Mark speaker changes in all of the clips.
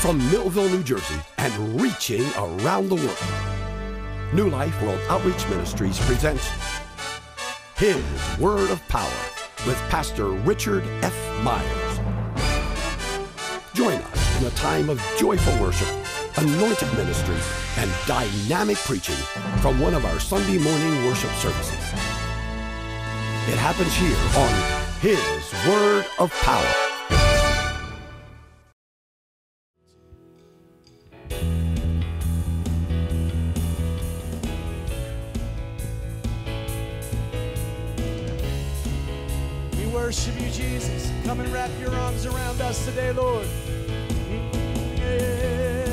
Speaker 1: From Millville, New Jersey, and reaching around the world, New Life World Outreach Ministries presents His Word of Power with Pastor Richard F. Myers. Join us in a time of joyful worship, anointed ministry, and dynamic preaching from one of our Sunday morning worship services. It happens here on His Word of Power.
Speaker 2: Come and wrap your arms around us today, Lord. Yeah.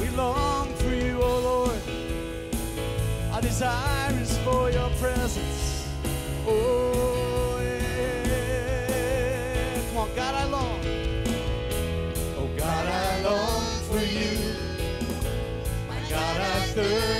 Speaker 2: We long for you, oh Lord. Our desire is for your presence. Oh, yeah. Come on, God, I long. Oh, God, I long for you. My God, I thirst.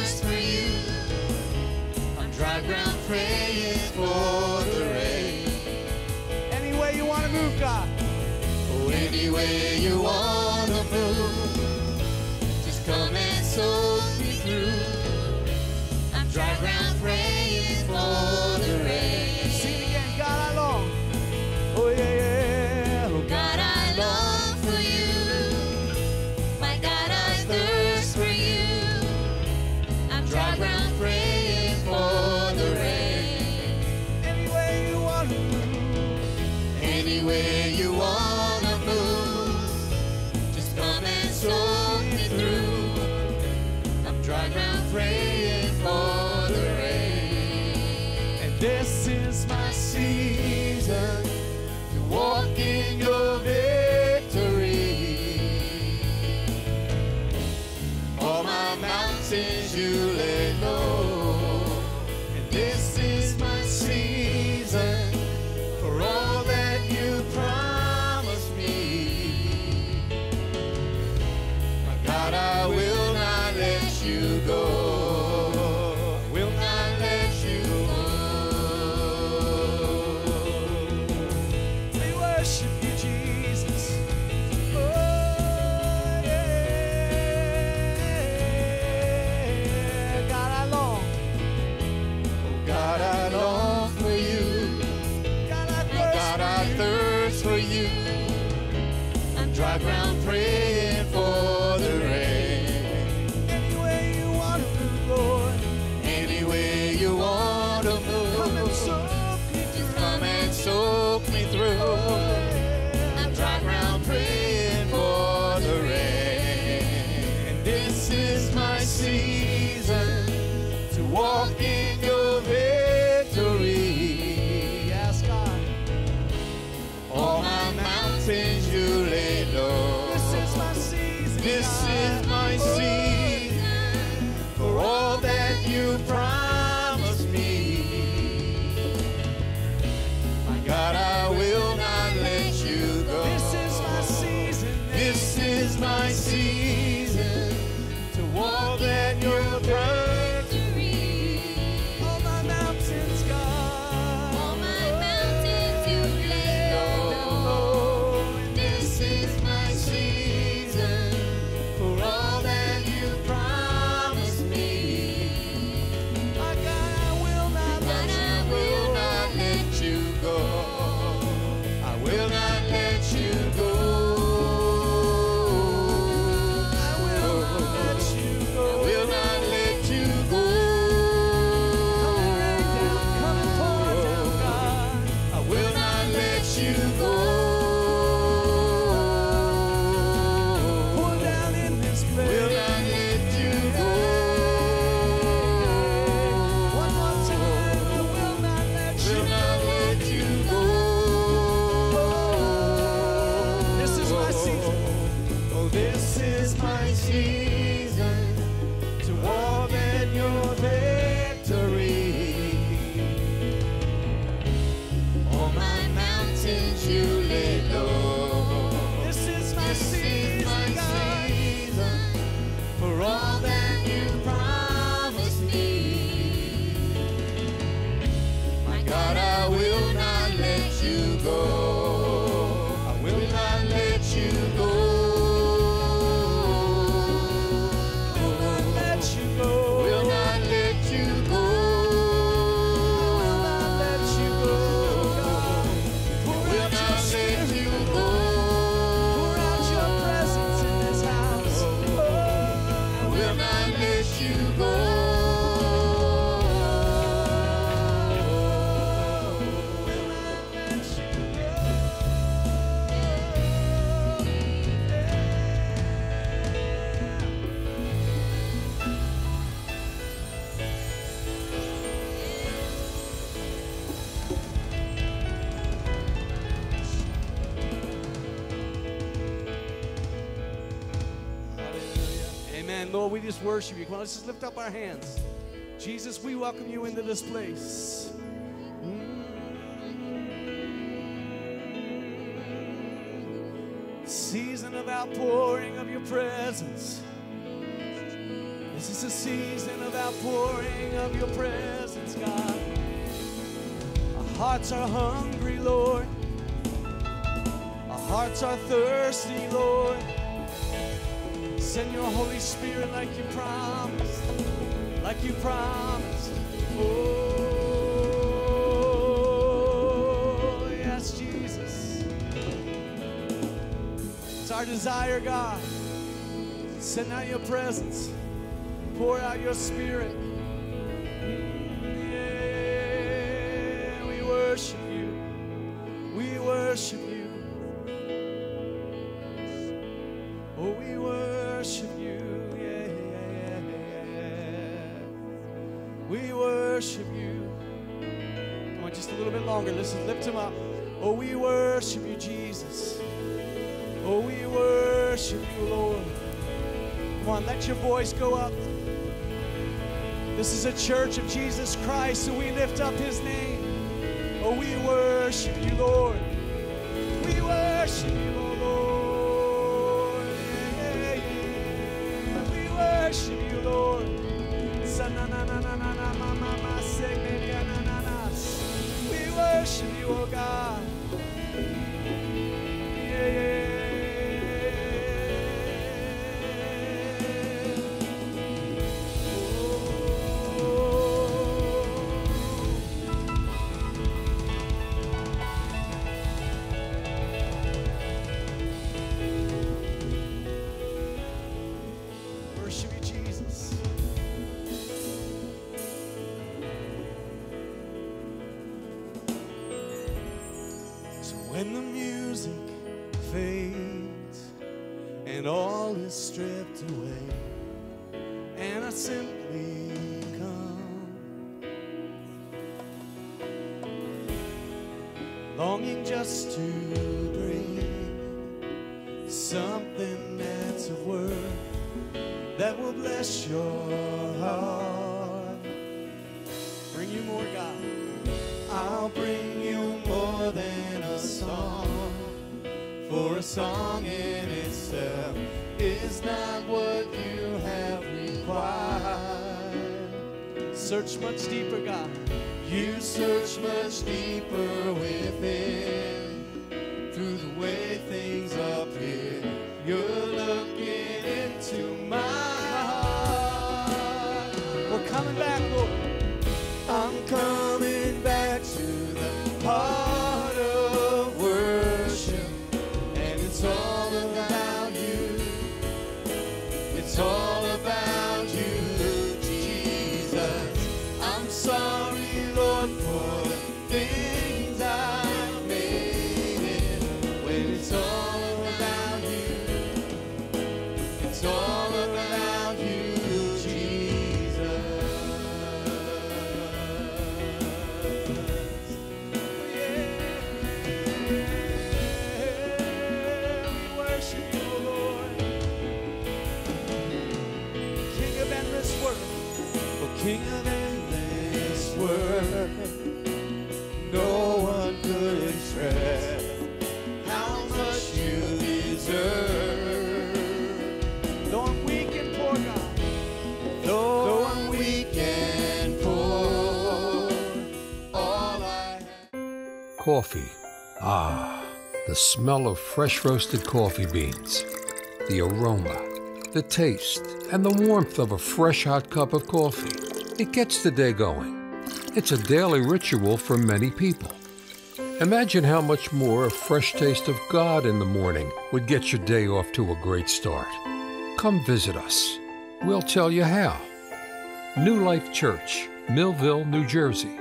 Speaker 2: This is my season. To walk in your We
Speaker 3: just worship you. Come on, let's just lift up our hands. Jesus, we welcome you into this place. Mm. Season of outpouring of your presence. This is a season of outpouring of your presence, God. Our hearts are hungry, Lord. Our hearts are thirsty, Lord. Send your Holy Spirit like you promised, like you promised. Oh, yes, Jesus. It's our desire, God. Send out your presence. Pour out your spirit. Yeah, we worship Listen, lift him up. Oh, we worship you, Jesus. Oh, we worship you, Lord. Come on, let your voice go up. This is a church of Jesus Christ, so we lift up his name. Oh, we worship you, Lord. We worship you, oh Lord. Yeah, yeah. We worship you, Lord. Sa-na-na-na-na-na-na-ma-ma-ma-se-me-ya-na-na-nas. Worship you, oh God. Just to bring something that's of worth that will bless your heart. Bring you more, God. I'll bring you more than a song, for a song in itself is not what you have required. Search much deeper, God. You search much deeper within
Speaker 4: smell of fresh roasted coffee beans, the aroma, the taste, and the warmth of a fresh hot cup of coffee. It gets the day going. It's a daily ritual for many people. Imagine how much more a fresh taste of God in the morning would get your day off to a great start. Come visit us. We'll tell you how. New Life Church, Millville, New Jersey.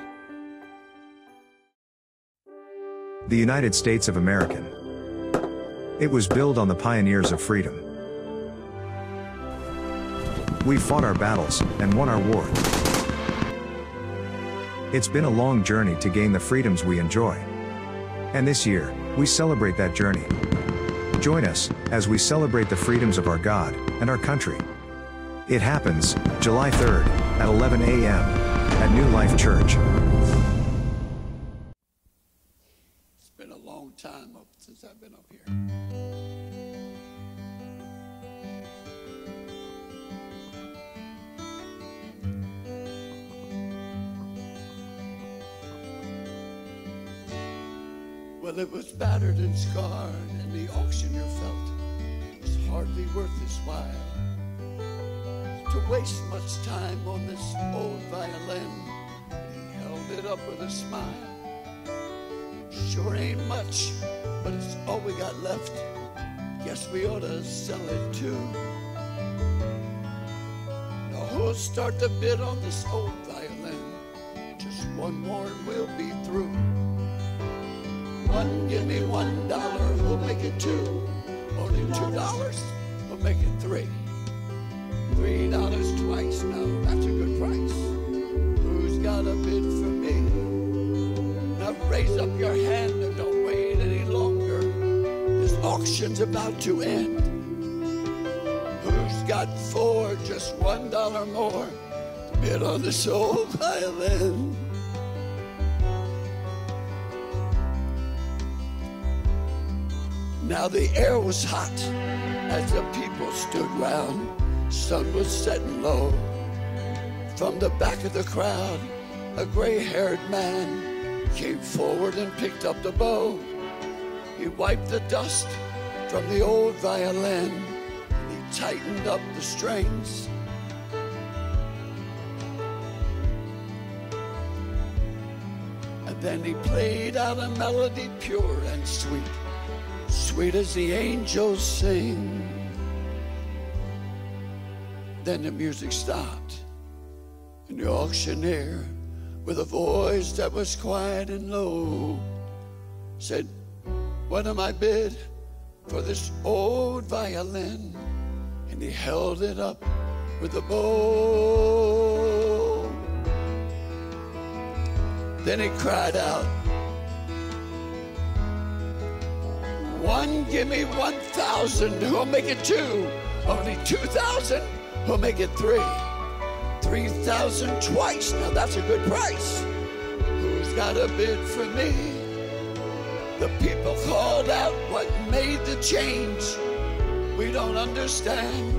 Speaker 5: The United States of American. It was built on the pioneers of freedom. We fought our battles and won our wars. It's been a long journey to gain the freedoms we enjoy. And this year, we celebrate that journey. Join us as we celebrate the freedoms of our God and our country. It happens, July 3rd, at 11 a.m., at New Life Church.
Speaker 1: Well, it was battered and scarred, and the auctioneer felt it was hardly worth his while to waste much time on this old violin. He held it up with a smile. Sure ain't much, but it's all we got left. Guess we ought to sell it too. Now who'll start the bid on this old violin? Just one more and we'll be through. One, give me one dollar, we'll make it two. Only two dollars, we'll make it three. Three dollars twice, now that's a good price. Who's got a bid for raise up your hand and don't wait any longer. This auction's about to end. Who's got four, just one dollar more? Bid on this old violin. Now the air was hot as the people stood round. Sun was setting low. From the back of the crowd, a gray-haired man came forward and picked up the bow. He wiped the dust from the old violin. He tightened up the strings. And then he played out a melody pure and sweet, sweet as the angels sing. Then the music stopped, and the auctioneer, with a voice that was quiet and low, said, What am I bid for this old violin? And he held it up with a bow. Then he cried out, One, give me one thousand, who'll make it two? Only two thousand, who'll make it three? Three thousand twice, now that's a good price. Who's got a bid for me? The people called out what made the change. We don't understand.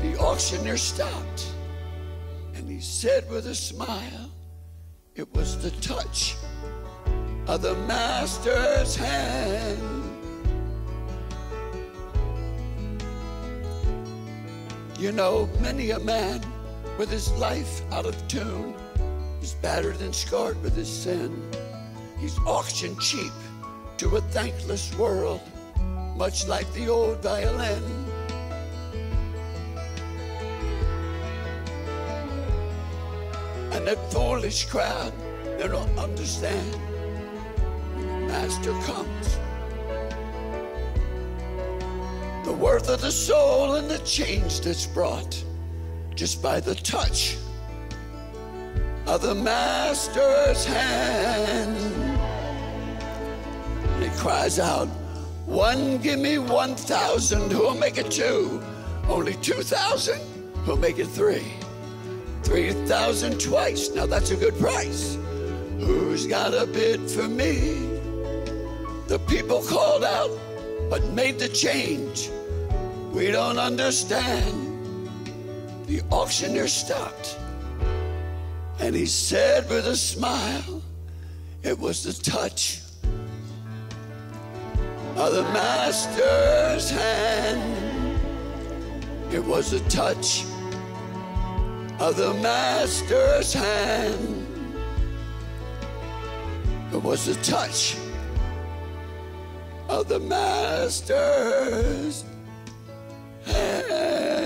Speaker 1: The auctioneer stopped and he said with a smile, it was the touch of the master's hand. You know, many a man with his life out of tune is battered and scarred with his sin. He's auctioned cheap to a thankless world, much like the old violin. And that foolish crowd, they don't understand. When the master comes, the worth of the soul and the change that's brought just by the touch of the master's hand. And he cries out, One, give me one thousand, who'll make it two? Only two thousand, who'll make it three? Three thousand twice, now that's a good price. Who's got a bid for me? The people called out, but made the change. We don't understand. The auctioneer stopped and he said with a smile, it was the touch of the master's hand. It was the touch of the master's hand. It was the touch of the master's hand.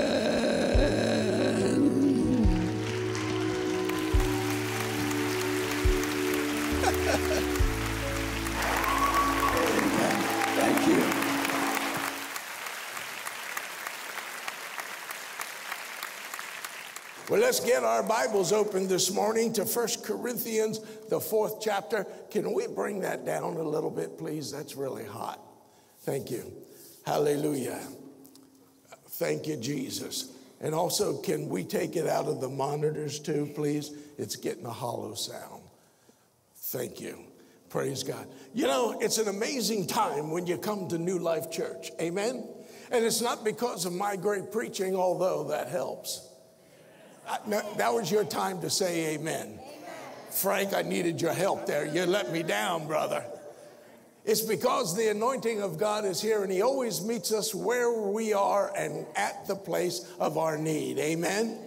Speaker 6: Well, let's get our Bibles open this morning to First Corinthians, the fourth chapter. Can we bring that down a little bit, please? That's really hot. Thank you. Hallelujah. Thank you, Jesus. And also, can we take it out of the monitors too, please? It's getting a hollow sound. Thank you. Praise God. You know, it's an amazing time when you come to New Life Church. Amen? And it's not because of my great preaching, although that helps. No, that was your time to say amen. Frank, I needed your help there. You let me down, brother. It's because the anointing of God is here and He always meets us where we are and at the place of our need. Amen?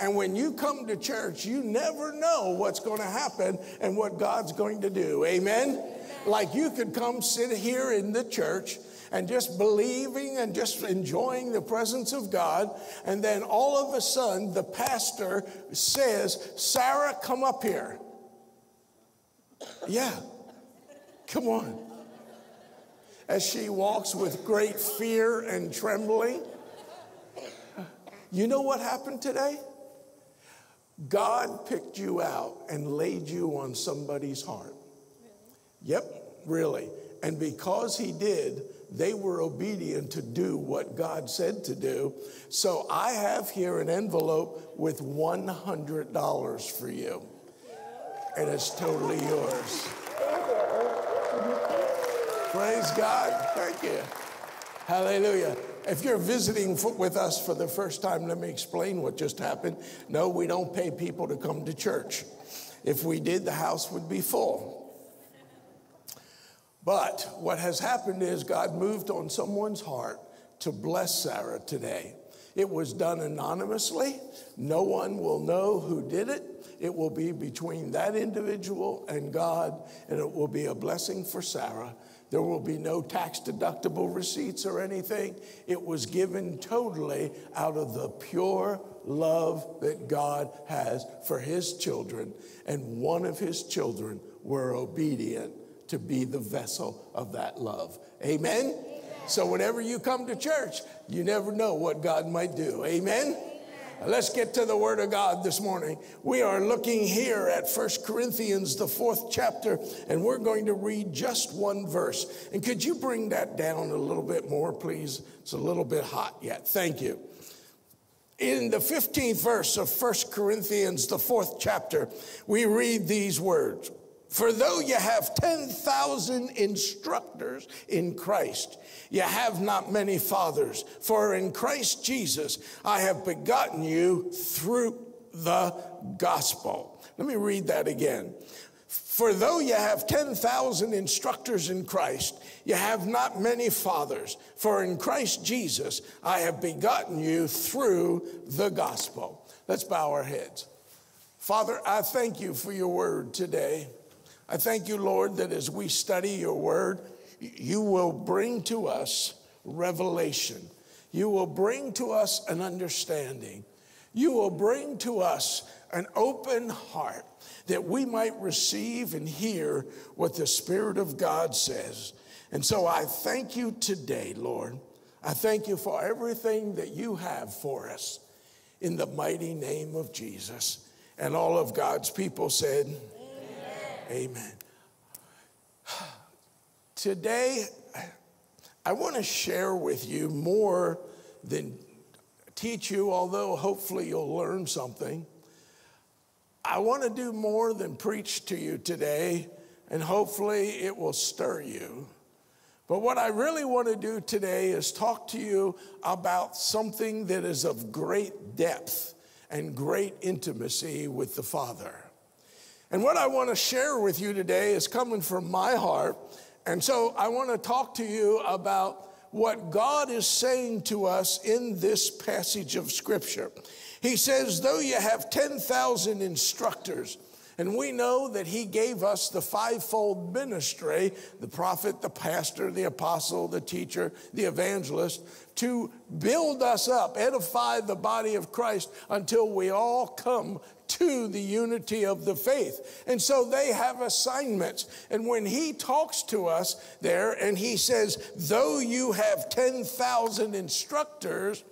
Speaker 6: And when you come to church, you never know what's going to happen and what God's going to do. Amen? Like you could come sit here in the church and just believing and just enjoying the presence of God. And then all of a sudden, the pastor says, Sarah, come up here. Yeah, come on. As she walks with great fear and trembling. You know what happened today? God picked you out and laid you on somebody's heart. Yep, really. And because He did, they were obedient to do what God said to do. So I have here an envelope with $100 for you, and it's totally yours. Praise God. Thank you. Hallelujah. If you're visiting with us for the first time, let me explain what just happened. No, we don't pay people to come to church. If we did, the house would be full. But what has happened is God moved on someone's heart to bless Sarah today. It was done anonymously. No one will know who did it. It will be between that individual and God, and it will be a blessing for Sarah. There will be no tax deductible receipts or anything. It was given totally out of the pure love that God has for his children. And one of his children were obedient to be the vessel of that love. Amen? Amen? So, whenever you come to church, you never know what God might do. Amen? Amen? Let's get to the Word of God this morning. We are looking here at First Corinthians, the fourth chapter, and we're going to read just one verse. And could you bring that down a little bit more, please? It's a little bit hot yet. Thank you. In the 15th verse of First Corinthians, the fourth chapter, we read these words for though you have 10,000 instructors in Christ, you have not many fathers. For in Christ Jesus, I have begotten you through the gospel. Let me read that again. For though you have 10,000 instructors in Christ, you have not many fathers. For in Christ Jesus, I have begotten you through the gospel. Let's bow our heads. Father, I thank you for your word today. I thank you, Lord, that as we study your word, you will bring to us revelation. You will bring to us an understanding. You will bring to us an open heart that we might receive and hear what the Spirit of God says. And so I thank you today, Lord. I thank you for everything that you have for us in the mighty name of Jesus. And all of God's people said, Amen. Today, I want to share with you more than teach you, although hopefully you'll learn something. I want to do more than preach to you today, and hopefully it will stir you. But what I really want to do today is talk to you about something that is of great depth and great intimacy with the Father. And what I want to share with you today is coming from my heart. And so I want to talk to you about what God is saying to us in this passage of Scripture. He says, though you have 10,000 instructors, and we know that he gave us the fivefold ministry the prophet, the pastor, the apostle, the teacher, the evangelist to build us up, edify the body of Christ until we all come to the unity of the faith. And so they have assignments. And when he talks to us there and he says, though you have 10,000 instructors,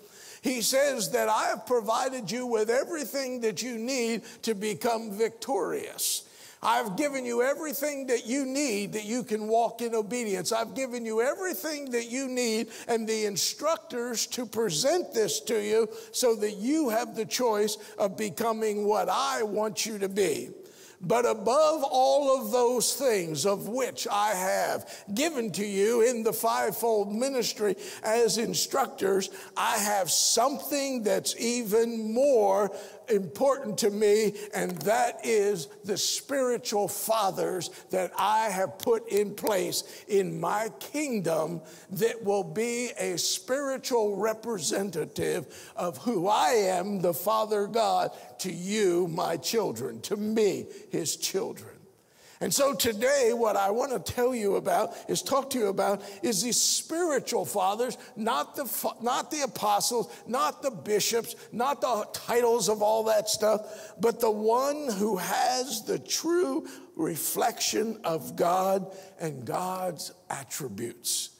Speaker 6: he says that I have provided you with everything that you need to become victorious. I've given you everything that you need that you can walk in obedience. I've given you everything that you need and the instructors to present this to you so that you have the choice of becoming what I want you to be. But above all of those things of which I have given to you in the fivefold ministry as instructors, I have something that's even more important to me, and that is the spiritual fathers that I have put in place in my kingdom that will be a spiritual representative of who I am, the Father God, to you, my children, to me, his children. And so today, what I want to tell you about is talk to you about is these spiritual fathers, not the, not the apostles, not the bishops, not the titles of all that stuff, but the one who has the true reflection of God and God's attributes.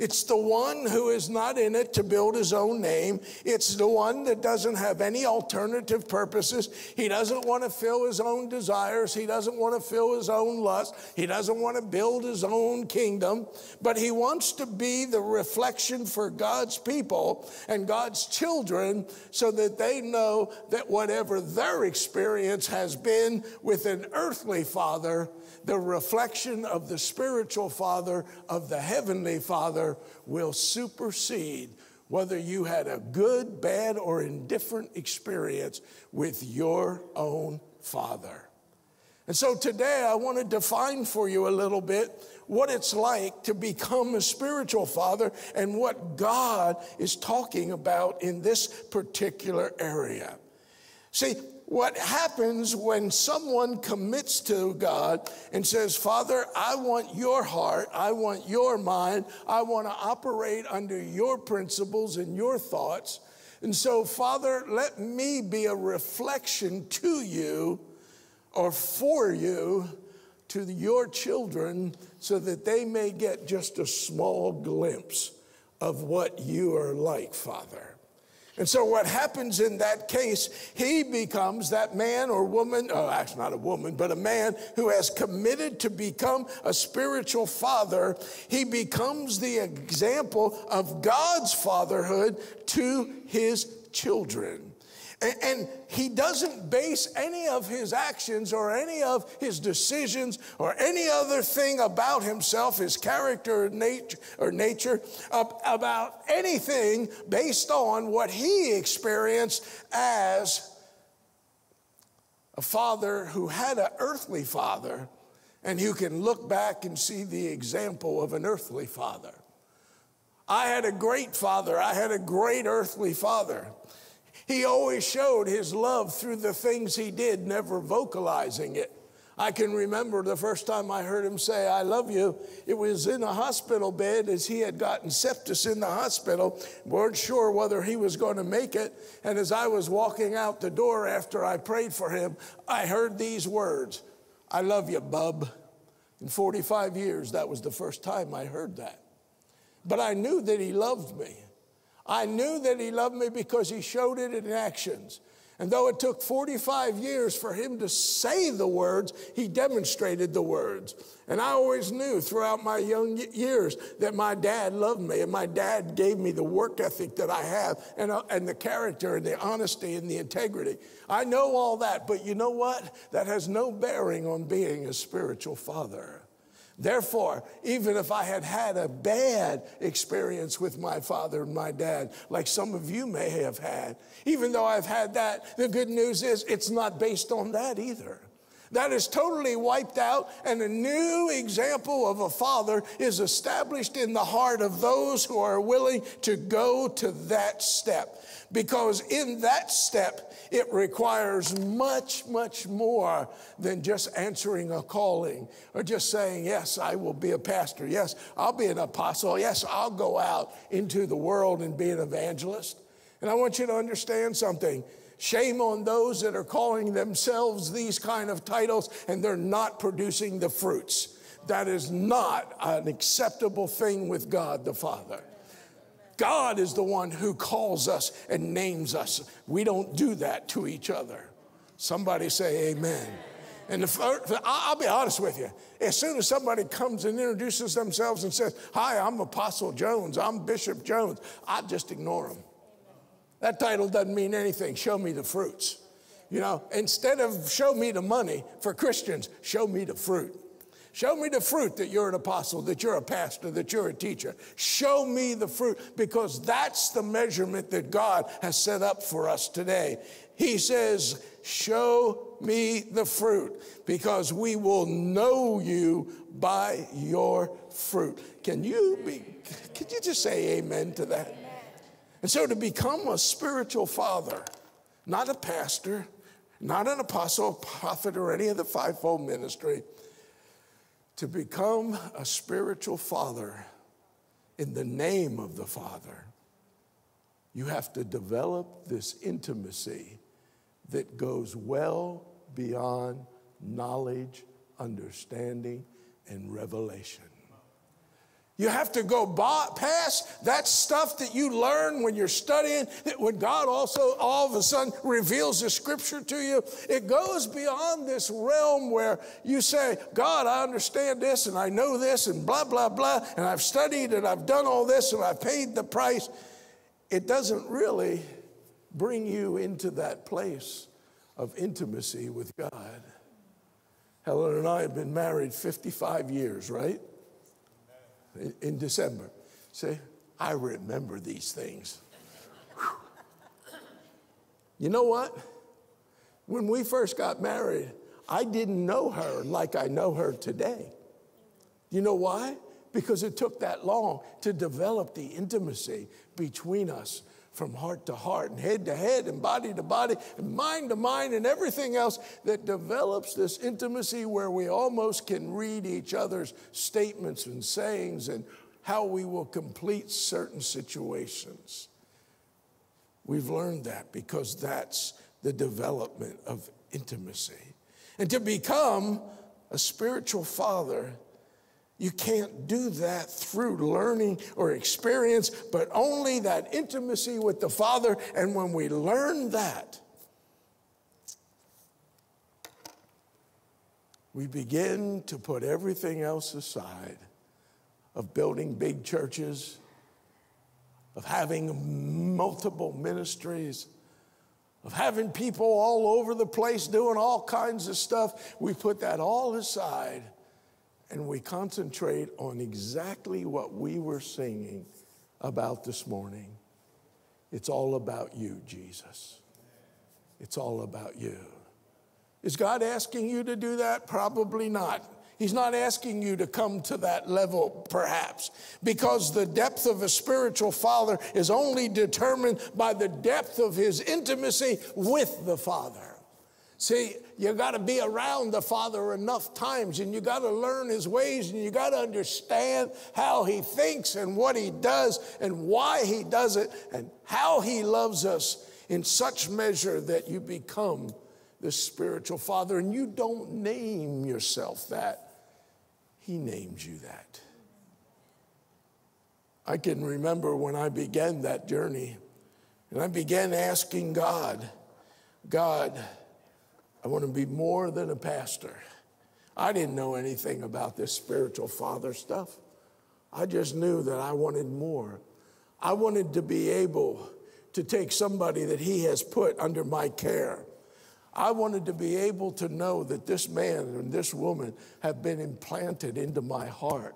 Speaker 6: It's the one who is not in it to build his own name. It's the one that doesn't have any alternative purposes. He doesn't want to fill his own desires. He doesn't want to fill his own lust. He doesn't want to build his own kingdom. But he wants to be the reflection for God's people and God's children so that they know that whatever their experience has been with an earthly father, the reflection of the spiritual Father, of the Heavenly Father, will supersede whether you had a good, bad, or indifferent experience with your own Father. And so today I want to define for you a little bit what it's like to become a spiritual father and what God is talking about in this particular area. See, what happens when someone commits to God and says, Father, I want your heart, I want your mind, I want to operate under your principles and your thoughts. And so, Father, let me be a reflection to you or for you to your children so that they may get just a small glimpse of what you are like, Father. And so, what happens in that case, he becomes that man or woman, oh, actually not a woman, but a man who has committed to become a spiritual father. He becomes the example of God's fatherhood to his children. And, he doesn't base any of his actions or any of his decisions or any other thing about himself, his character or nature, or nature about anything based on what he experienced as a father who had an earthly father and who can look back and see the example of an earthly father. I had a great father. I had a great earthly father. He always showed his love through the things he did, never vocalizing it. I can remember the first time I heard him say, I love you. It was in a hospital bed as he had gotten sepsis in the hospital. weren't sure whether he was going to make it. And as I was walking out the door after I prayed for him, I heard these words I love you, bub. In 45 years, that was the first time I heard that. But I knew that he loved me. I knew that he loved me because he showed it in actions. And though it took 45 years for him to say the words, he demonstrated the words. And I always knew throughout my young years that my dad loved me and my dad gave me the work ethic that I have and, uh, and the character and the honesty and the integrity. I know all that, but you know what? That has no bearing on being a spiritual father. Therefore, even if I had had a bad experience with my father and my dad, like some of you may have had, even though I've had that, the good news is it's not based on that either. That is totally wiped out, and a new example of a father is established in the heart of those who are willing to go to that step. Because in that step, it requires much, much more than just answering a calling or just saying, Yes, I will be a pastor. Yes, I'll be an apostle. Yes, I'll go out into the world and be an evangelist. And I want you to understand something. Shame on those that are calling themselves these kind of titles and they're not producing the fruits. That is not an acceptable thing with God the Father. God is the one who calls us and names us. We don't do that to each other. Somebody say amen. And the, fir- I'll be honest with you. As soon as somebody comes and introduces themselves and says, Hi, I'm Apostle Jones, I'm Bishop Jones, I just ignore them. That title doesn't mean anything. Show me the fruits. You know, instead of show me the money for Christians, show me the fruit. Show me the fruit that you're an apostle, that you're a pastor, that you're a teacher. Show me the fruit because that's the measurement that God has set up for us today. He says, Show me the fruit because we will know you by your fruit. Can you be, can you just say amen to that? And so to become a spiritual father, not a pastor, not an apostle, prophet, or any of the fivefold ministry, to become a spiritual father in the name of the Father, you have to develop this intimacy that goes well beyond knowledge, understanding, and revelation. You have to go past that stuff that you learn when you're studying, that when God also all of a sudden reveals the scripture to you, it goes beyond this realm where you say, God, I understand this and I know this and blah, blah, blah, and I've studied and I've done all this and I've paid the price. It doesn't really bring you into that place of intimacy with God. Helen and I have been married 55 years, right? In, December. Say, I remember these things. You know what? When we first got married, I didn't know her like I know her today. You know why? Because it took that long to develop the intimacy between us from heart to heart and head to head and body to body and mind to mind and everything else that develops this intimacy where we almost can read each other's statements and sayings and how we will complete certain situations. We've learned that because that's the development of intimacy. And to become a spiritual father you can't do that through learning or experience, but only that intimacy with the Father. And when we learn that, we begin to put everything else aside of building big churches, of having multiple ministries, of having people all over the place doing all kinds of stuff. We put that all aside and we concentrate on exactly what we were singing about this morning. It's all about you, Jesus. It's all about you. Is God asking you to do that? Probably not. He's not asking you to come to that level, perhaps, because the depth of a spiritual father is only determined by the depth of his intimacy with the Father. See, you got to be around the Father enough times and you got to learn his ways and you got to understand how he thinks and what he does and why he does it and how he loves us in such measure that you become the spiritual father. And you don't name yourself that, he names you that. I can remember when I began that journey and I began asking God, God, I want to be more than a pastor. I didn't know anything about this spiritual father stuff. I just knew that I wanted more. I wanted to be able to take somebody that he has put under my care. I wanted to be able to know that this man and this woman have been implanted into my heart.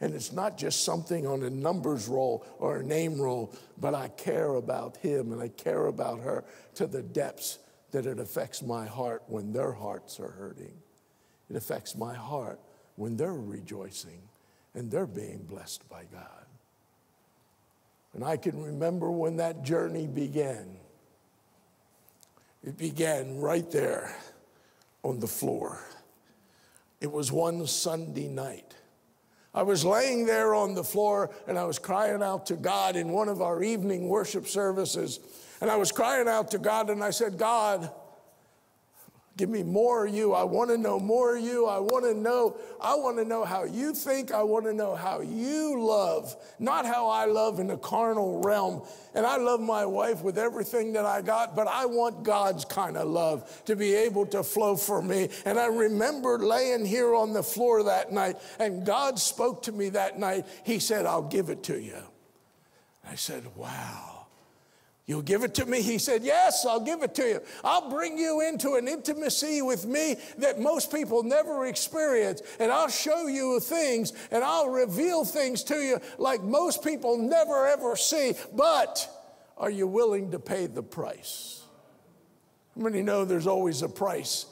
Speaker 6: And it's not just something on a numbers roll or a name roll, but I care about him and I care about her to the depths that it affects my heart when their hearts are hurting. It affects my heart when they're rejoicing and they're being blessed by God. And I can remember when that journey began. It began right there on the floor. It was one Sunday night. I was laying there on the floor and I was crying out to God in one of our evening worship services. And I was crying out to God and I said, God, Give me more of you. I want to know more of you. I want to know. I want to know how you think. I want to know how you love, not how I love in the carnal realm. And I love my wife with everything that I got, but I want God's kind of love to be able to flow for me. And I remember laying here on the floor that night, and God spoke to me that night. He said, I'll give it to you. I said, Wow. You'll give it to me? He said, Yes, I'll give it to you. I'll bring you into an intimacy with me that most people never experience. And I'll show you things and I'll reveal things to you like most people never ever see. But are you willing to pay the price? How many know there's always a price?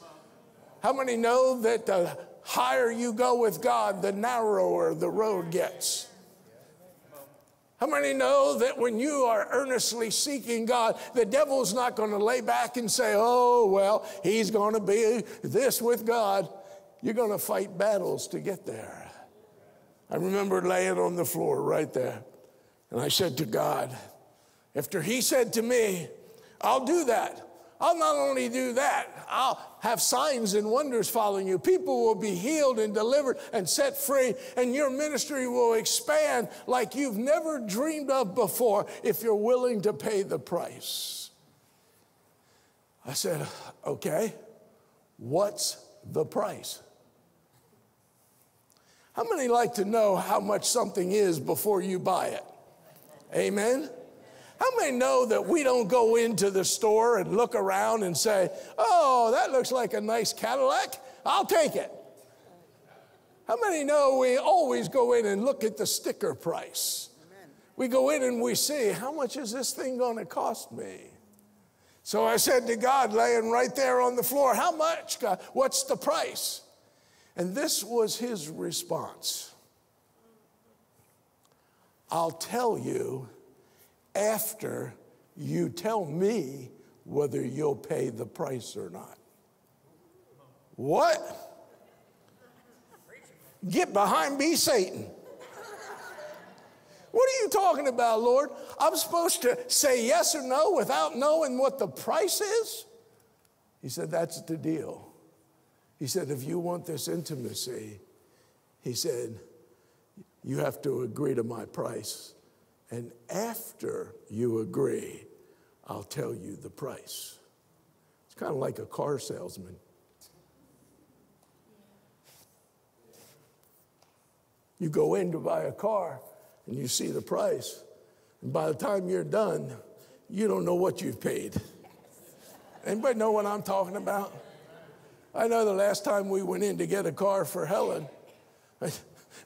Speaker 6: How many know that the higher you go with God, the narrower the road gets? How many know that when you are earnestly seeking God, the devil's not going to lay back and say, oh, well, he's going to be this with God. You're going to fight battles to get there. I remember laying on the floor right there, and I said to God, after he said to me, I'll do that. I'll not only do that, I'll have signs and wonders following you. People will be healed and delivered and set free, and your ministry will expand like you've never dreamed of before if you're willing to pay the price. I said, Okay, what's the price? How many like to know how much something is before you buy it? Amen? How many know that we don't go into the store and look around and say, oh, that looks like a nice Cadillac? I'll take it. How many know we always go in and look at the sticker price? We go in and we see, how much is this thing going to cost me? So I said to God, laying right there on the floor, How much, God? What's the price? And this was his response I'll tell you after you tell me whether you'll pay the price or not. What? Get behind me, Satan. What are you talking about, Lord? I'm supposed to say yes or no without knowing what the price is? He said, That's the deal. He said, If you want this intimacy, he said, you have to agree to my price. And after you agree, I'll tell you the price. It's kind of like a car salesman. You go in to buy a car and you see the price, and by the time you're done, you don't know what you've paid. Anybody know what I'm talking about? I know the last time we went in to get a car for Helen,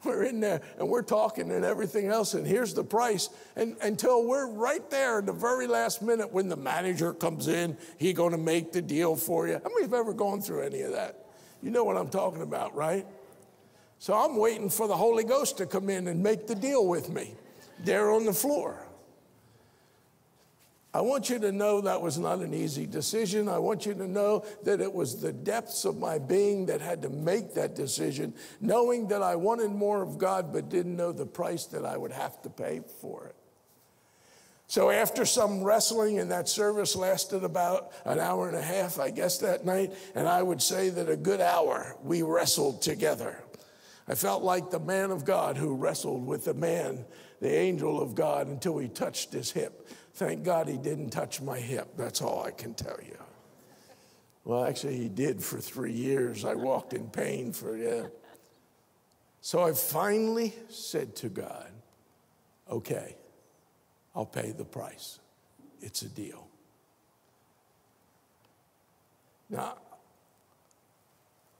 Speaker 6: we're in there and we're talking and everything else, and here's the price. And until we're right there in the very last minute when the manager comes in, he gonna make the deal for you. How many have ever gone through any of that? You know what I'm talking about, right? So I'm waiting for the Holy Ghost to come in and make the deal with me there on the floor. I want you to know that was not an easy decision. I want you to know that it was the depths of my being that had to make that decision, knowing that I wanted more of God, but didn't know the price that I would have to pay for it. So, after some wrestling, and that service lasted about an hour and a half, I guess, that night, and I would say that a good hour we wrestled together. I felt like the man of God who wrestled with the man, the angel of God, until he touched his hip. Thank God he didn't touch my hip. That's all I can tell you. Well, actually, he did for three years. I walked in pain for, yeah. So I finally said to God, okay, I'll pay the price. It's a deal. Now,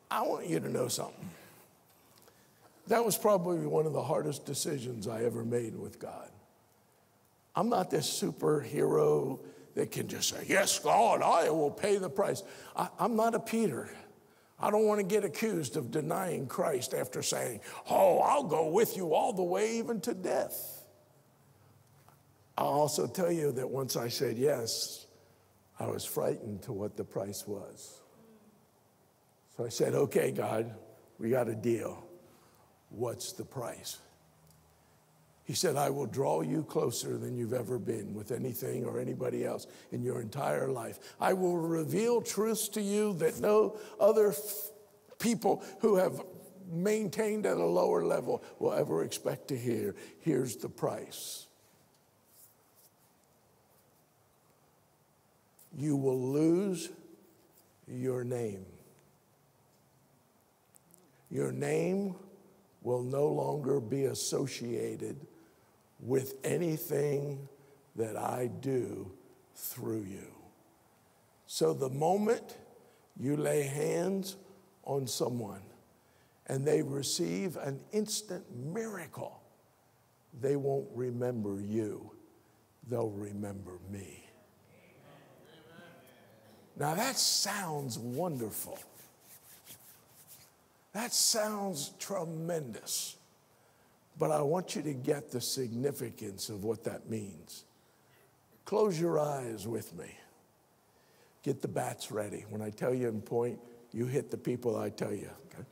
Speaker 6: I want you to know something. That was probably one of the hardest decisions I ever made with God. I'm not this superhero that can just say, Yes, God, I will pay the price. I, am not a Peter. I don't want to get accused of denying Christ after saying, Oh, I'll go with you all the way, even to death. I'll also tell you that once I said yes, I was frightened to what the price was. So I said, Okay, God, we got a deal. What's the price? He said, I will draw you closer than you've ever been with anything or anybody else in your entire life. I will reveal truths to you that no other people who have maintained at a lower level will ever expect to hear. Here's the price. You will lose your name. Your name will no longer be associated with anything that I do through you. So the moment you lay hands on someone and they receive an instant miracle, they won't remember you, they'll remember me. Now that sounds wonderful. That sounds tremendous. But I want you to get the significance of what that means. Close your eyes with me. Get the bats ready. When I tell you in point, you hit the people I tell you. Okay?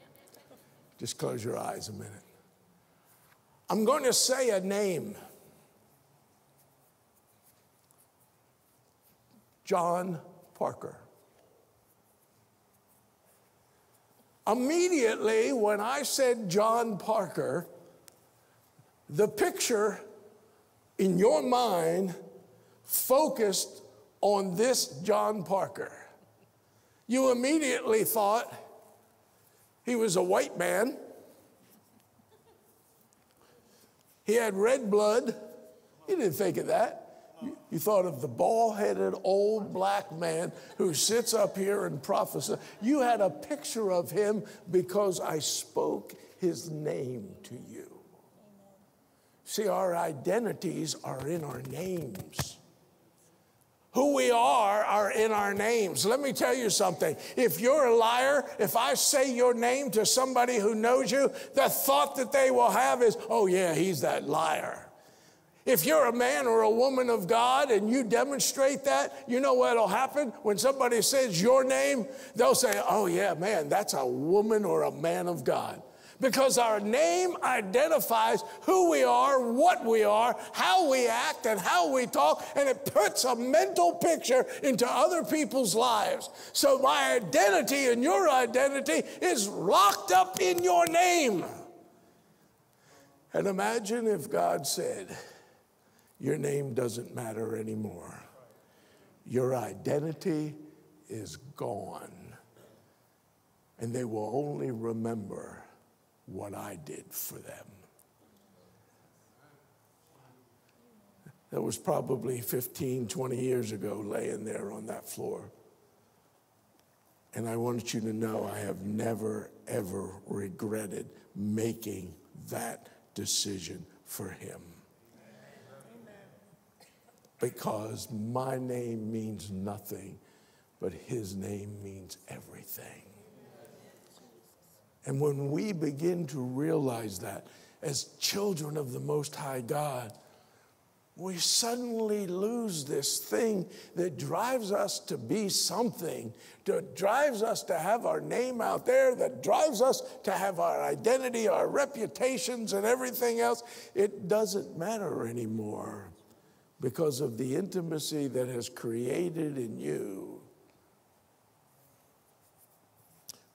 Speaker 6: Just close your eyes a minute. I'm going to say a name John Parker. Immediately, when I said John Parker, the picture in your mind focused on this John Parker. You immediately thought he was a white man. He had red blood. You didn't think of that. You, thought of the bald headed old black man who sits up here and prophesies. You had a picture of him because I spoke his name to you. See, our identities are in our names. Who we are are in our names. Let me tell you something. If you're a liar, if I say your name to somebody who knows you, the thought that they will have is, oh, yeah, he's that liar. If you're a man or a woman of God and you demonstrate that, you know what'll happen? When somebody says your name, they'll say, oh, yeah, man, that's a woman or a man of God because our name identifies who we are, what we are, how we act, and how we talk, and it puts a mental picture into other people's lives. So my identity and your identity is locked up in your name. And imagine if God said, Your name doesn't matter anymore, your identity is gone. And they will only remember what I did for them. That was probably 15, 20 years ago, laying there on that floor. And I want you to know I have never, ever regretted making that decision for him. Because my name means nothing, but his name means everything. And when we begin to realize that as children of the Most High God, we suddenly lose this thing that drives us to be something, that drives us to have our name out there, that drives us to have our identity, our reputations, and everything else. It doesn't matter anymore because of the intimacy that has created in you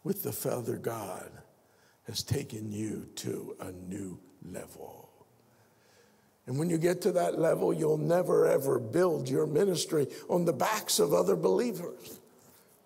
Speaker 6: with the Father God has taken you to a new level. And when you get to that level, you'll never ever build your ministry on the backs of other believers.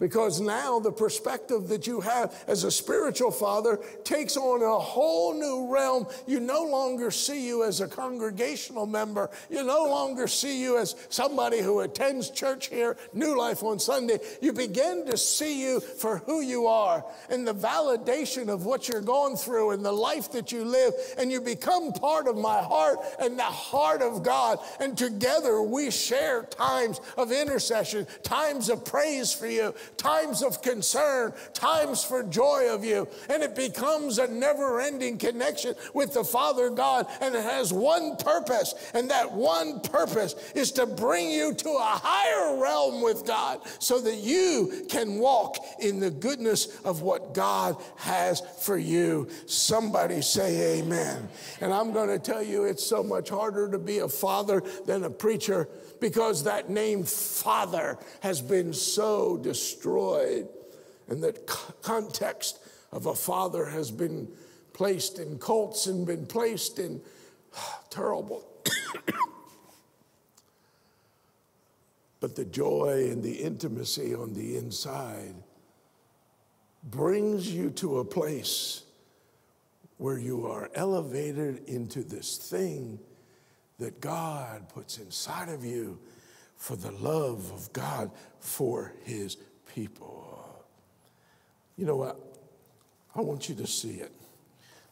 Speaker 6: Because now the perspective that you have as a spiritual father takes on a whole new realm. You no longer see you as a congregational member. You no longer see you as somebody who attends church here, New Life on Sunday. You begin to see you for who you are and the validation of what you're going through and the life that you live. And you become part of my heart and the heart of God. And together we share times of intercession, times of praise for you times of concern, times for joy of you. And it becomes a never ending connection with the Father God. And it has one purpose. And that one purpose is to bring you to a higher realm with God so that you can walk in the goodness of what God has for you. Somebody say amen. And I'm going to tell you, it's so much harder to be a father than a preacher because that name father has been so destroyed. And that context of a father has been placed in cults and been placed in terrible. but the joy and the intimacy on the inside brings you to a place where you are elevated into this thing that God puts inside of you for the love of God for his people. You know what? I want you to see it.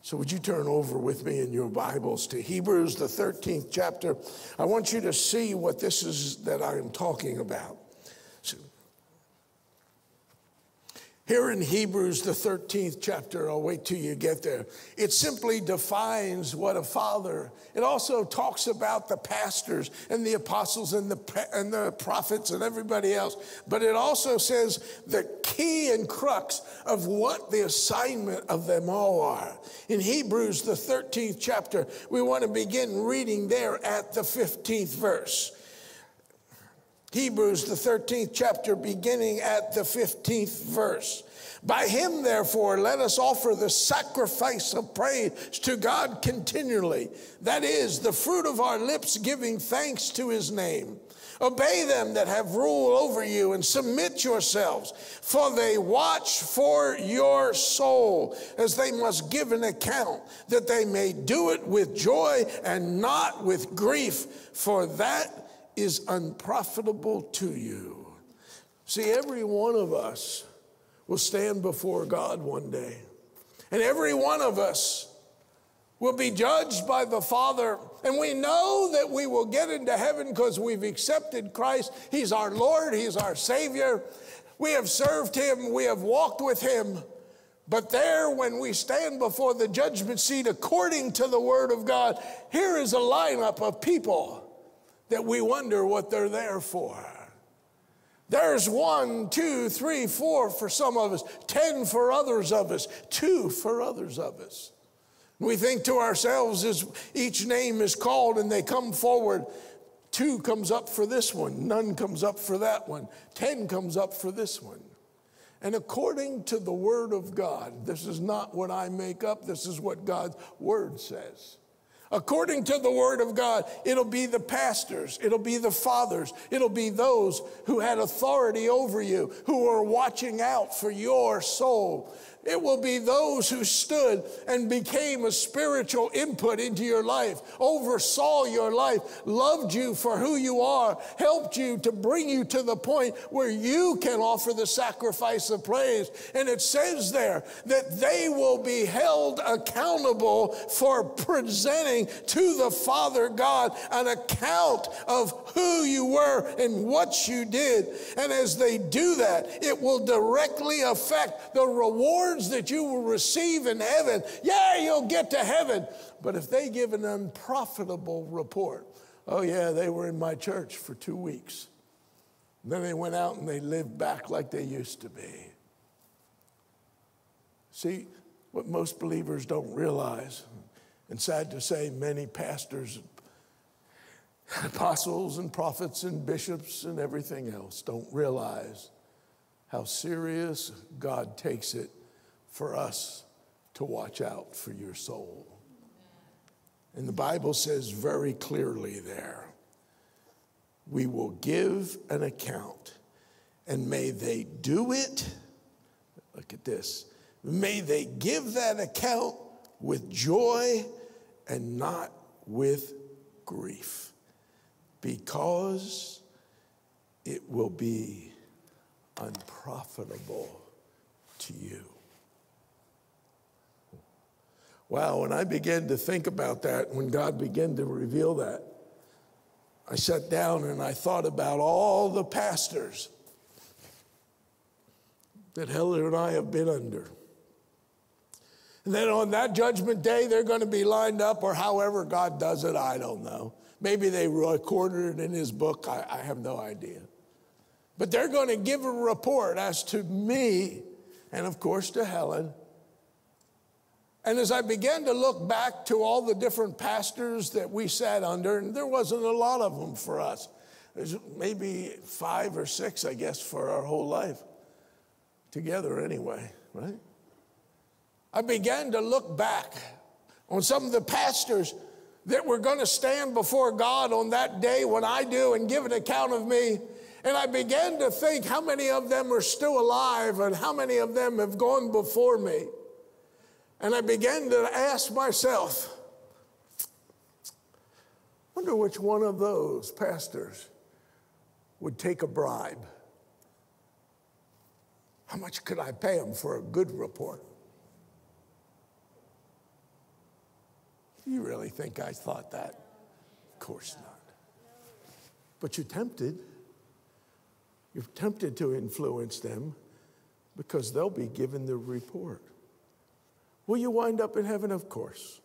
Speaker 6: So, would you turn over with me in your Bibles to Hebrews, the 13th chapter? I want you to see what this is that I am talking about. Here in Hebrews, the 13th chapter, I'll wait till you get there. It simply defines what a father. It also talks about the pastors and the apostles and the, and the prophets and everybody else. But it also says the key and crux of what the assignment of them all are. In Hebrews, the 13th chapter, we want to begin reading there at the 15th verse. Hebrews, the 13th chapter, beginning at the 15th verse. By him, therefore, let us offer the sacrifice of praise to God continually. That is, the fruit of our lips giving thanks to his name. Obey them that have rule over you and submit yourselves, for they watch for your soul, as they must give an account, that they may do it with joy and not with grief, for that is unprofitable to you. See, every one of us will stand before God one day, and every one of us will be judged by the Father. And we know that we will get into heaven because we've accepted Christ. He's our Lord, He's our Savior. We have served Him, we have walked with Him. But there, when we stand before the judgment seat, according to the Word of God, here is a lineup of people that we wonder what they're there for. There's one, two, three, four for some of us, ten for others of us, two for others of us. We think to ourselves as each name is called and they come forward, two comes up for this one, none comes up for that one, ten comes up for this one. And according to the Word of God, this is not what I make up, this is what God's Word says. According to the word of God, it'll be the pastors, it'll be the fathers, it'll be those who had authority over you, who are watching out for your soul. It will be those who stood and became a spiritual input into your life, oversaw your life, loved you for who you are, helped you to bring you to the point where you can offer the sacrifice of praise. And it says there that they will be held accountable for presenting to the Father God an account of who you were and what you did. And as they do that, it will directly affect the reward rewards that you will receive in heaven. Yeah, you'll get to heaven. But if they give an unprofitable report, oh, yeah, they were in my church for two weeks. Then they went out and they lived back like they used to be. See, what most believers don't realize, and sad to say, many pastors, apostles, and prophets, and bishops, and everything else don't realize how serious God takes it for us to watch out for your soul. And the Bible says very clearly there we will give an account, and may they do it. Look at this. May they give that account with joy and not with grief, because it will be unprofitable to you. Wow, when I began to think about that, when God began to reveal that, I sat down and I thought about all the pastors that Helen and I have been under. And then on that judgment day, they're going to be lined up, or however God does it, I don't know. Maybe they recorded it in his book, I, I have no idea. But they're going to give a report as to me, and of course to Helen. And as I began to look back to all the different pastors that we sat under, and there wasn't a lot of them for us. There's maybe five or six, I guess, for our whole life. Together, anyway, right? I began to look back on some of the pastors that were going to stand before God on that day when I do and give an account of me. And I began to think how many of them are still alive and how many of them have gone before me. And I began to ask myself, wonder which one of those pastors would take a bribe. How much could I pay him for a good report? You really think I thought that? Of course not. But you're tempted. You're tempted to influence them because they'll be given the report. Will you wind up in heaven? Of course.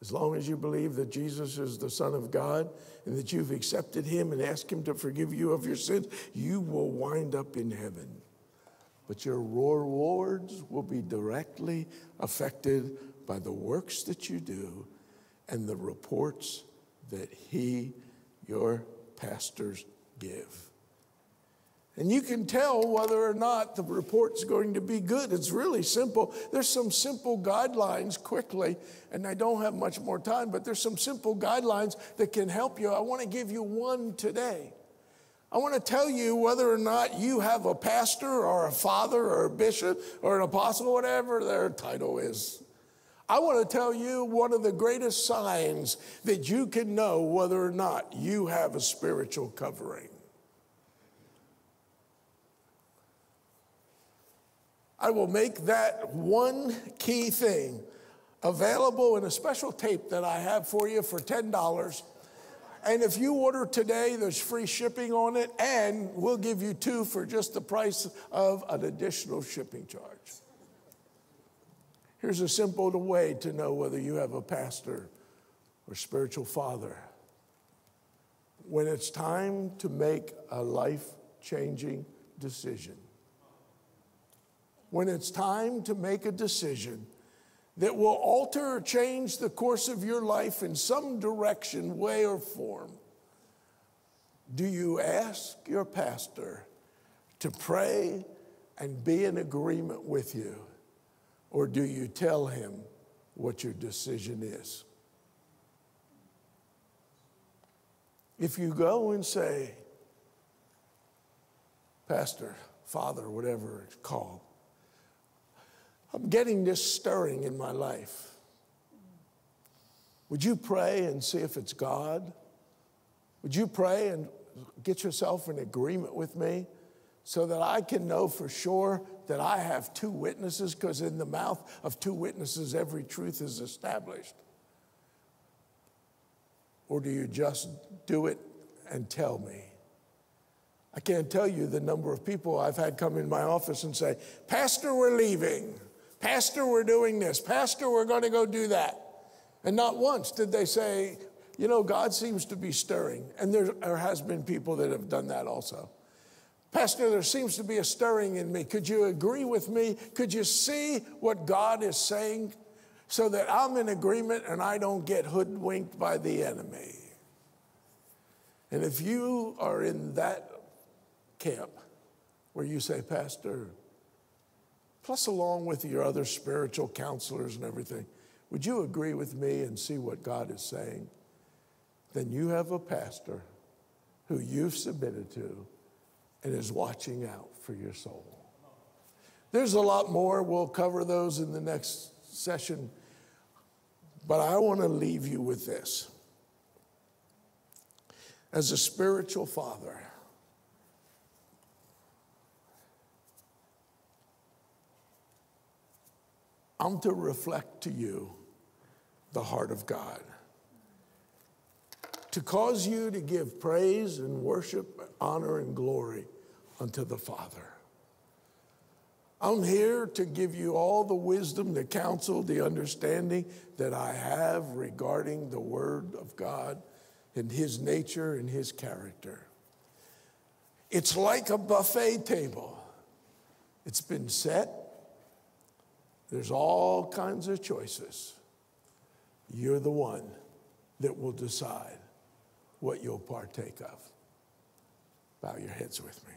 Speaker 6: As long as you believe that Jesus is the Son of God and that you've accepted Him and asked Him to forgive you of your sins, you will wind up in heaven. But your rewards will be directly affected by the works that you do and the reports that he, your pastors, give. And you can tell whether or not the report's going to be good. It's really simple. There's some simple guidelines quickly, and I don't have much more time, but there's some simple guidelines that can help you. I want to give you one today. I want to tell you whether or not you have a pastor or a father or a bishop or an apostle, whatever their title is. I want to tell you one of the greatest signs that you can know whether or not you have a spiritual covering. I will make that one key thing available in a special tape that I have for you for $10. And if you order today, there's free shipping on it, and we'll give you two for just the price of an additional shipping charge. Here's a simple way to know whether you have a pastor or spiritual father. When it's time to make a life changing decision, when it's time to make a decision that will alter or change the course of your life in some direction, way, or form, do you ask your pastor to pray and be in agreement with you? Or do you tell him what your decision is? If you go and say, Pastor, Father, whatever it's called, I'm getting this stirring in my life. Would you pray and see if it's God? Would you pray and get yourself in agreement with me so that I can know for sure that I have two witnesses, because in the mouth of two witnesses, every truth is established? Or do you just do it and tell me? I can't tell you the number of people I've had come in my office and say, Pastor, we're leaving. Pastor, we're doing this. Pastor, we're going to go do that. And not once did they say, you know, God seems to be stirring. And there, there has been people that have done that also. Pastor, there seems to be a stirring in me. Could you agree with me? Could you see what God is saying so that I'm in agreement and I don't get hoodwinked by the enemy? And if you are in that camp where you say, Pastor, plus along with your other spiritual counselors and everything, would you agree with me and see what God is saying? Then you have a pastor who you've submitted to and is watching out for your soul. There's a lot more. We'll cover those in the next session. But I want to leave you with this. As a spiritual father, I'm to reflect to you the heart of God to cause you to give praise and worship, honor and glory unto the Father. I'm here to give you all the wisdom, the counsel, the understanding that I have regarding the Word of God and His nature and His character. It's like a buffet table. It's been set. There's all kinds of choices. You're the one that will decide what you'll partake of. Bow your heads with me.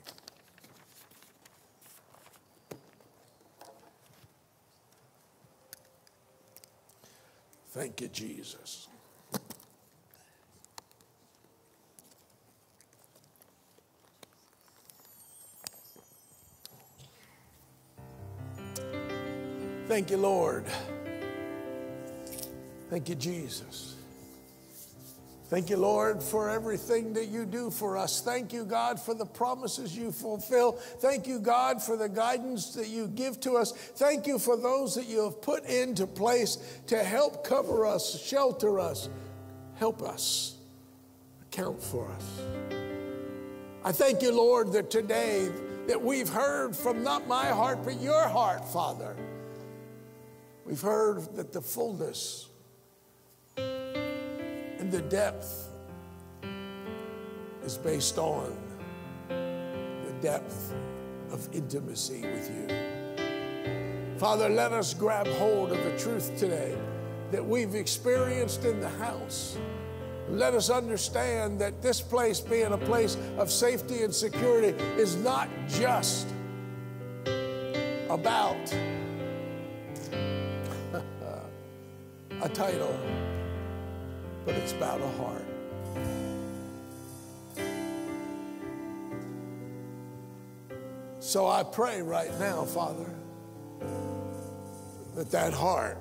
Speaker 6: Thank you, Jesus. Thank you, Lord. Thank you, Jesus. Thank you, Lord, for everything that you do for us. Thank you, God, for the promises you fulfill. Thank you, God, for the guidance that you give to us. Thank you for those that you have put into place to help cover us, shelter us, help us, account for us. I thank you, Lord, that today that we've heard from not my heart, but your heart, Father. We've heard that the fullness and the depth is based on the depth of intimacy with you. Father, let us grab hold of the truth today that we've experienced in the house. Let us understand that this place, being a place of safety and security, is not just about a title, but it's about a heart. So I pray right now, Father, that that heart,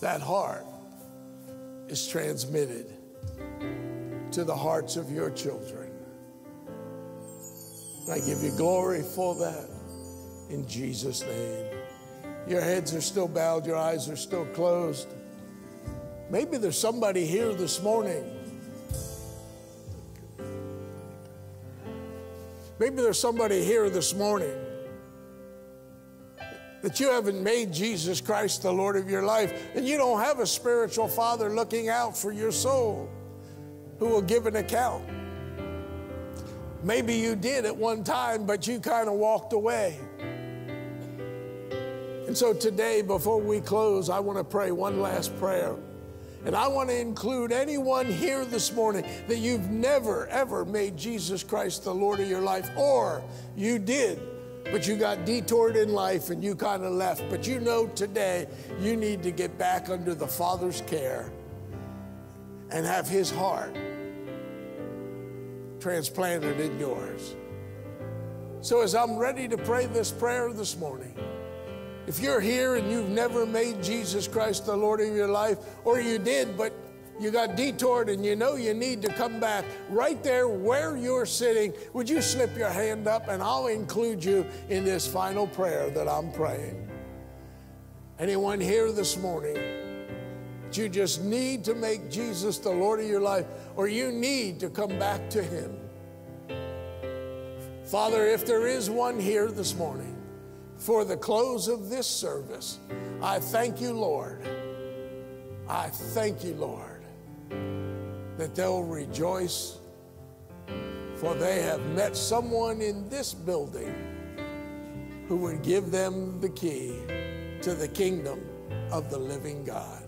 Speaker 6: that heart is transmitted to the hearts of your children. And I give you glory for that in Jesus' name. Your heads are still bowed, your eyes are still closed. Maybe there's somebody here this morning. Maybe there's somebody here this morning that you haven't made Jesus Christ the Lord of your life, and you don't have a spiritual father looking out for your soul who will give an account. Maybe you did at one time, but you kind of walked away. And so today, before we close, I want to pray one last prayer. And I want to include anyone here this morning that you've never, ever made Jesus Christ the Lord of your life, or you did, but you got detoured in life and you kind of left. But you know today you need to get back under the Father's care and have His heart transplanted in yours. So, as I'm ready to pray this prayer this morning, if you're here and you've never made Jesus Christ the Lord of your life, or you did, but you got detoured and you know you need to come back, right there where you're sitting, would you slip your hand up and I'll include you in this final prayer that I'm praying? Anyone here this morning? that You just need to make Jesus the Lord of your life, or you need to come back to Him. Father, if there is one here this morning, for the close of this service. I thank you, Lord. I thank you, Lord, that they'll rejoice, for they have met someone in this building who would give them the key to the kingdom of the living God.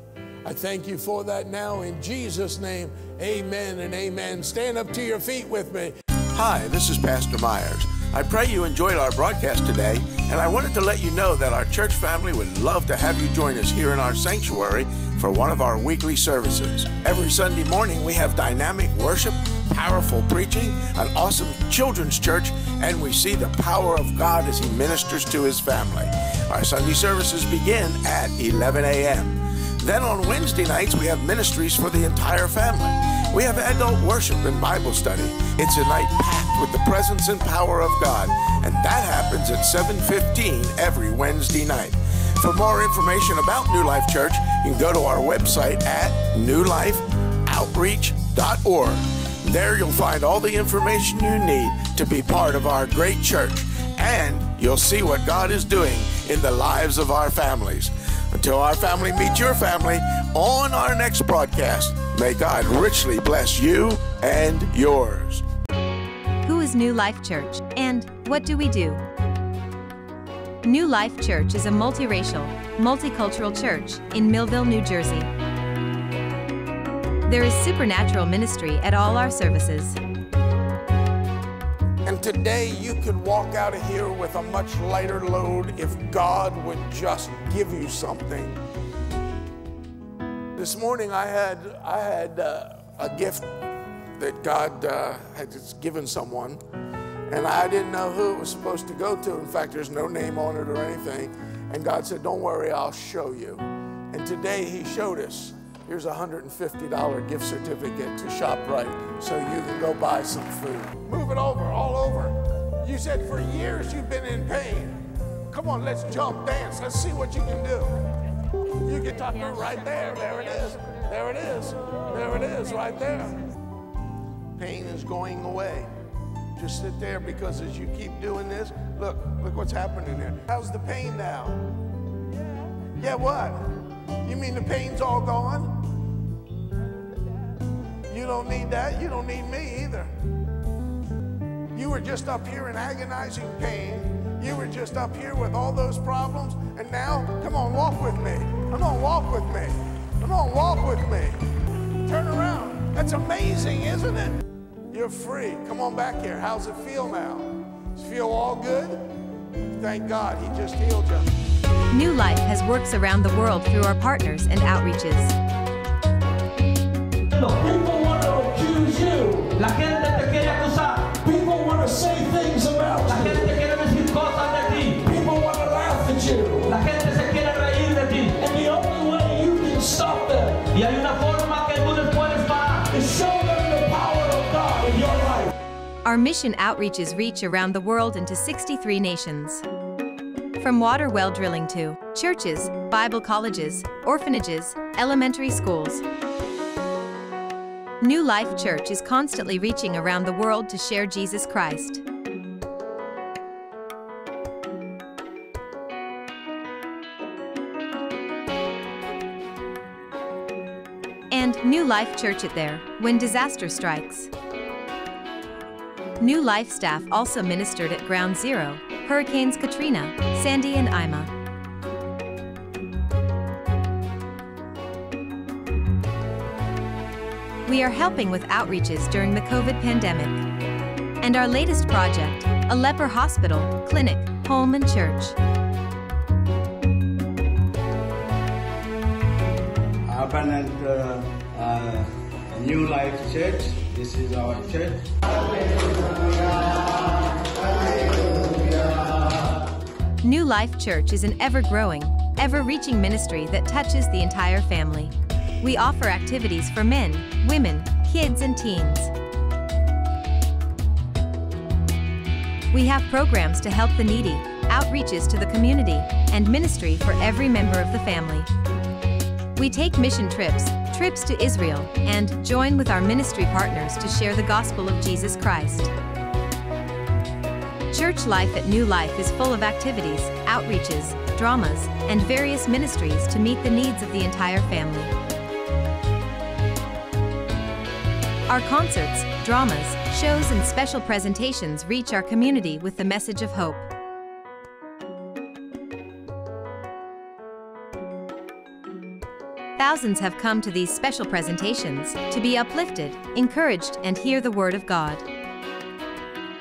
Speaker 6: I thank you for that now in Jesus' name. Amen and amen. Stand up to your feet with me.
Speaker 1: Hi, this is Pastor Myers. I pray you enjoyed our broadcast today, and I wanted to let you know that our church family would love to have you join us here in our sanctuary for one of our weekly services. Every Sunday morning, we have dynamic worship, powerful preaching, an awesome children's church, and we see the power of God as He ministers to His family. Our Sunday services begin at 11 a.m. Then on Wednesday nights, we have ministries for the entire family. We have adult worship and Bible study. It's a night packed with the presence and power of God, and that happens at 7:15 every Wednesday night. For more information about New Life Church, you can go to our website at newlifeoutreach.org. There you'll find all the information you need to be part of our great church, and
Speaker 6: you'll see what God is doing in the lives of our families. Until our family meets your family on our next broadcast, may God richly bless you and yours.
Speaker 7: Who is New Life Church and what do we do? New Life Church is a multiracial, multicultural church in Millville, New Jersey. There is supernatural ministry at all our services.
Speaker 6: And today you could walk out of here with a much lighter load if God would just give you something. This morning I had I had uh, a gift that God uh, had given someone, and I didn't know who it was supposed to go to. In fact, there's no name on it or anything. And God said, "Don't worry, I'll show you." And today He showed us. Here's a $150 gift certificate to ShopRite so you can go buy some food. Move it over, all over. You said for years you've been in pain. Come on, let's jump, dance. Let's see what you can do. You can talk right there. There it is. There it is. There it is, right there. Pain is going away. Just sit there because as you keep doing this, look, look what's happening there. How's the pain now? Yeah. Yeah, what? You mean the pain's all gone? You don't need that. You don't need me either. You were just up here in agonizing pain. You were just up here with all those problems. And now, come on, walk with me. Come on, walk with me. Come on, walk with me. Turn around. That's amazing, isn't it? You're free. Come on back here. How's it feel now? Does it feel all good? Thank God he just healed you.
Speaker 7: New Life has works around the world through our partners and outreaches.
Speaker 8: People want to accuse you. La gente te quiere
Speaker 7: Our mission outreaches reach around the world into 63 nations. From water well drilling to churches, Bible colleges, orphanages, elementary schools. New Life Church is constantly reaching around the world to share Jesus Christ. And New Life Church it there when disaster strikes. New Life staff also ministered at Ground Zero, Hurricanes Katrina, Sandy, and Ima. We are helping with outreaches during the COVID pandemic. And our latest project, a leper hospital, clinic, home, and church.
Speaker 9: Abundant uh, uh, New Life Church. This is our church.
Speaker 7: New Life Church is an ever growing, ever reaching ministry that touches the entire family. We offer activities for men, women, kids, and teens. We have programs to help the needy, outreaches to the community, and ministry for every member of the family. We take mission trips, trips to Israel, and join with our ministry partners to share the gospel of Jesus Christ. Church life at New Life is full of activities, outreaches, dramas, and various ministries to meet the needs of the entire family. Our concerts, dramas, shows, and special presentations reach our community with the message of hope. Thousands have come to these special presentations to be uplifted, encouraged, and hear the Word of God.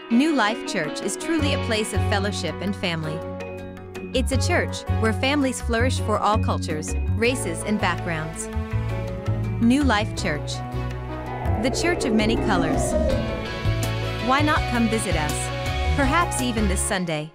Speaker 7: New Life Church is truly a place of fellowship and family. It's a church where families flourish for all cultures, races, and backgrounds. New Life Church, the church of many colors. Why not come visit us? Perhaps even this Sunday.